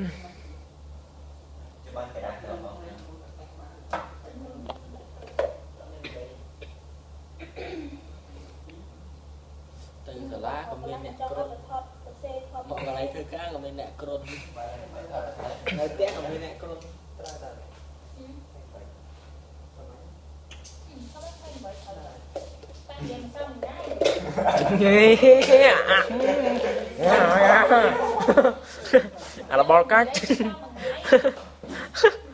បានកដាស់ទៅបងទៅសាលាក៏មានអ្នកគ្រុនមកកន្លែងធ្វើការក៏មានអ្នកគ្រុននៅផ្ទះក៏មានអ្នកគ្រុនត្រូវតែហេអា អារបលកាច់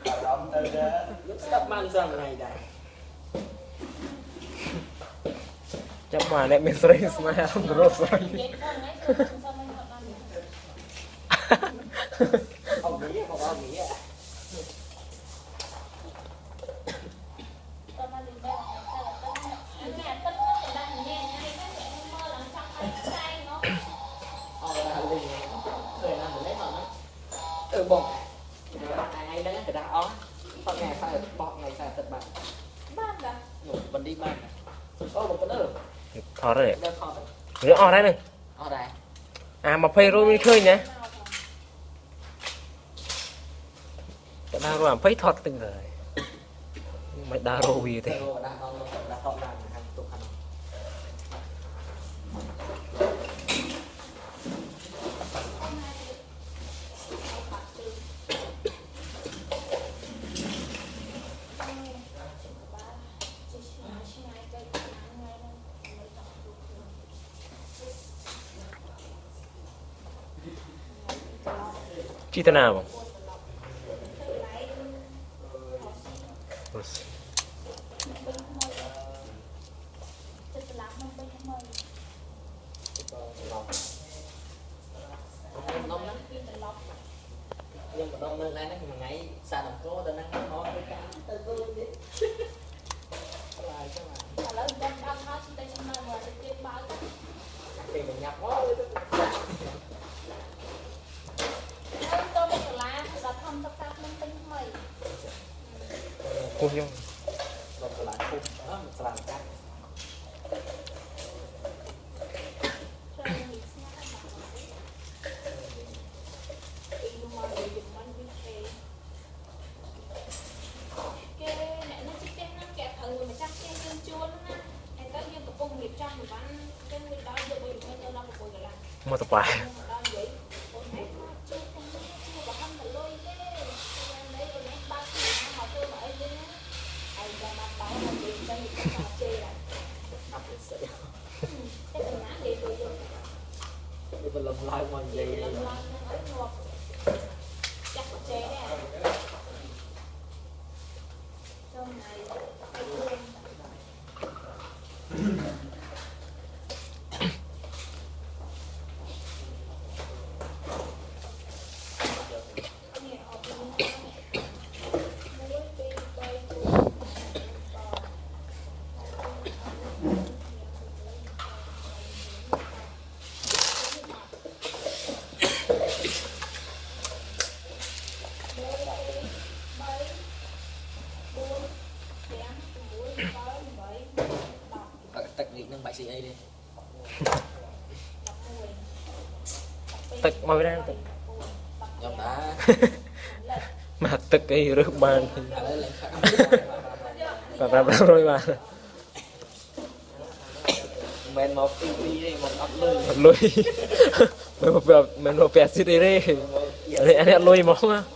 អារម្មណ៍ទៅដែរស្ដាប់បានសឹងថ្ងៃដែរចាំមកអ្នកមានស្រីស្នេហ៍អមរត់ស្រី អត់មានមកអត់មាន អត់ដល់លេងឃើញណាស់មិនលេងអត់ណា អឺបងថ្ងៃហ្នឹងកដាស់អស់ផតថ្ងៃសៅរ៍បោះថ្ងៃសៅរ៍ទឹកបាននោះបណ្ឌីបានអូបងប្អូនថតទេដល់ខតវាអស់ហើយនឹងអត់ដែរអា20រូបមានឃើញណាតែដល់រូប20ថតទឹកទៅហើយមិនដើររោវាទេទៅដាក់ដល់លោកដាក់ថតបានខាងទុកខាងនោះ ជីតាណាបងនំហ្នឹងខ្ញុំម្ដងនៅណែហ្នឹងមួយថ្ងៃសាដល់កោដល់ហ្នឹងមកធ្វើការទៅទៅទៀតខ្លាចចឹងអាពេលញ៉ាប់មក ហួសខ្ញុំដល់កន្លែងភូមិអឺស្រាំកាត់គេអ្នកនៅទីផ្ទះហ្នឹងគេត្រូវម្ចាស់ផ្ទះយើងជួលណាហើយទៅយើងកំពុងរៀបចំប្រវត្តិចឹងវាដល់យកមួយទៅដល់16កន្លះ មកតប៉ែ ដល់និយាយអូនឯងមកជួលទាំងនេះជួលបើហំទៅលុយទេយ៉ាងនេះអូនឯងបើកពីមកធ្វើមកអីវិញណាហើយចាំមកបោមកនិយាយចឹងទៅមកជេរតែ អាប់ស្អី តែកណានិយាយទៅយើង វាបលំឡើងមកនិយាយ ឡើងឡើងហ្នឹងអីងាប់ចាក់ជេរដែរចូលថ្ងៃឲ្យខ្លួន នេះអត់មានមួយពីរបី bốn ទឹកនេះនឹង បាច់ស៊ីអីទេទឹកមកវិញទឹកខ្ញុំតាមកទឹកអីរើសបានឥឡូវឡើងខាត់ប្រាប់500បានមិនមកពីពីទេមកអត់លុយអត់លុយមិនមកប្រាប់មិនមកពាក់ស៊ីទេទេអានេះអានេះអត់លុយហ្មងណា